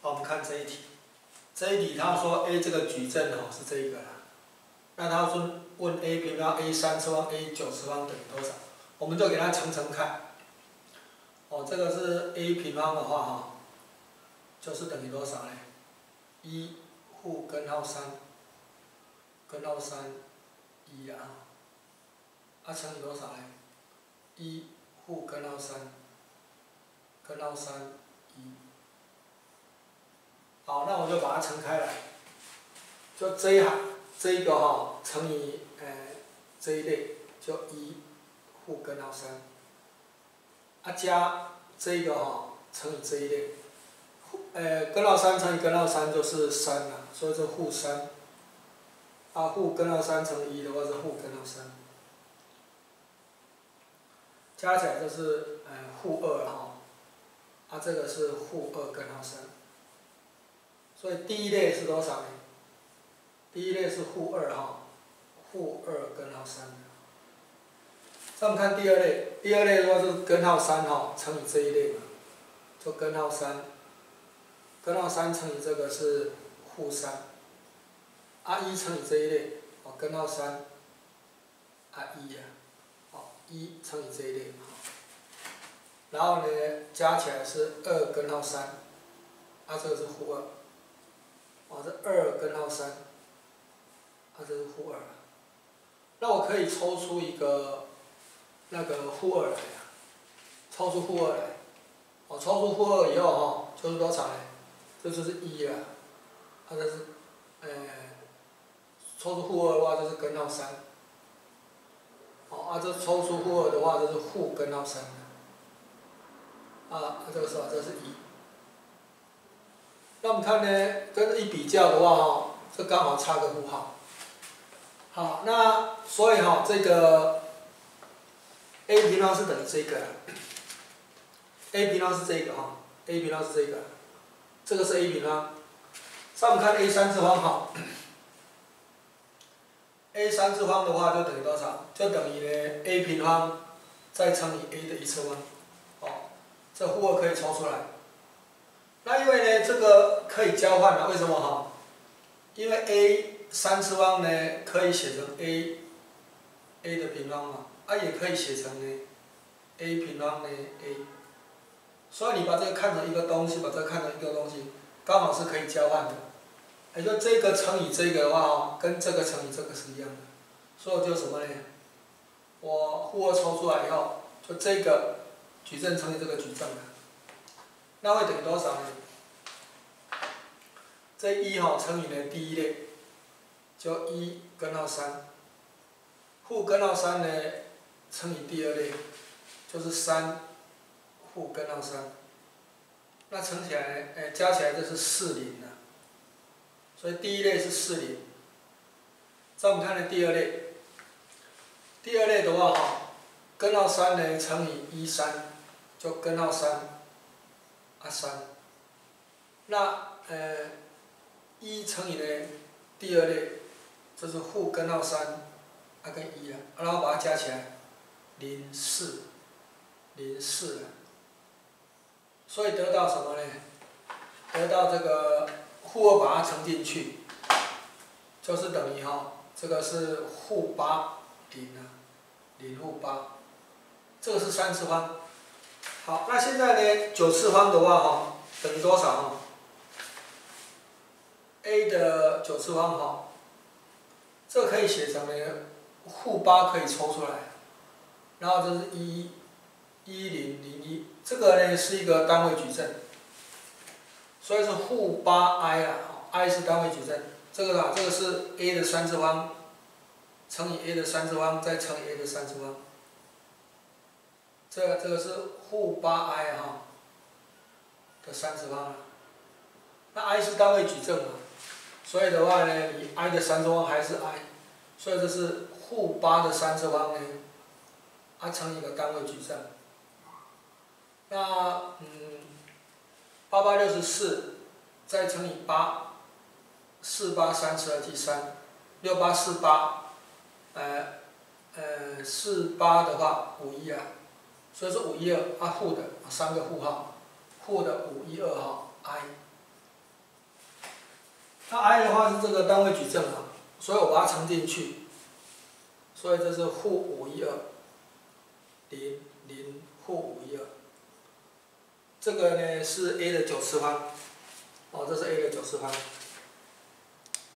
好，我们看这一题，这一题他说 A 这个矩阵哦是这一个啦，那他说问 A 平方 A 三次方 A 九次方等于多少？我们就给它乘乘看。哦，这个是 A 平方的话哈，就是等于多少呢？一负根号三，根号三一啊，啊乘以多少呢？一负根号三，根号三一。那我就把它乘开来，就这一行这一个哈乘以呃这一类就一负根号三，啊加这一个哈乘以这一类，呃根号三乘以根号三就是三了，所以是负三，啊负根号三乘以一的话是负根号三，加起来就是呃负二哈，啊这个是负二根号三。所以第一类是多少呢？第一类是负二哈，负二根号三。再我们看第二类，第二类的话是根号三哈乘以这一类嘛，就根号三，根号三乘以这个是负三，啊一乘以这一类，哦根号三，啊一呀，哦一乘以这一类，然后呢加起来是二根号三，啊这个是负二。哦，这二根号三，啊，这是负二，那我可以抽出一个那个负二来呀，抽出负二来，哦，抽出负二以后哈，就是多少呢？这就是一了，啊，这是，呃，抽出负二的话就是根号三，哦，啊，这抽出负二的话就是负根号三，啊，这个是吧？这是一。那我们看呢，跟这一比较的话哈，这刚好差个负号。好，那所以哈，这个 a 平方是等于这个，a 平方是这个哈，a 平方是这个，这个是 a 平方。上面看 a 三次方哈，a 三次方的话就等于多少？就等于呢 a 平方再乘以 a 的一次方，哦，这负二可以抽出来。那因为呢，这个可以交换了，为什么哈？因为 a 三次方呢可以写成 a，a 的平方嘛，啊也可以写成呢 a 平方呢 a，所以你把这个看成一个东西，把这个看成一个东西，刚好是可以交换的。也就这个乘以这个的话哦，跟这个乘以这个是一样的，所以就什么呢？我负二抽出来以后，就这个矩阵乘以这个矩阵。那会等于多少呢？这一哈乘以呢第一类，就一根号三，负根号三呢乘以第二类，就是三负根号三。那乘起来，哎，加起来就是四零了。所以第一类是四零。再我们看呢第二类，第二类的话哈，根号三呢乘以一三，就根号三。啊三，那呃一乘以呢第二类，这是负根号三，啊跟一啊，然后把它加起来，零四，零四所以得到什么呢？得到这个负二把它乘进去，就是等于哈，这个是负八零啊，零负八，这个是三次方。好，那现在呢？九次方的话，哈，等于多少？哈，a 的九次方，哈，这可以写成呢，负八可以抽出来，然后这是一，一零零一，这个呢是一个单位矩阵，所以是负八 i 啊，i 是单位矩阵，这个啊，这个是 a 的三次方，乘以 a 的三次方，再乘以 a 的三次方。这个这个是负八 i 哈的三次方，那 i 是单位矩阵嘛，所以的话呢，你 i 的三次方还是 i，所以这是负八的三次方呢，它乘一个单位矩阵。那嗯，八八六十四，再乘以八，四八三十二计三，六八四八，呃呃四八的话五一啊。所以说五一二啊负的三个负号，负的五一二号 i，那 i 的话是这个单位矩阵啊，所以我把它乘进去，所以这是负五一二，零零负五一二，这个呢是 a 的九次方，哦，这是 a 的九次方。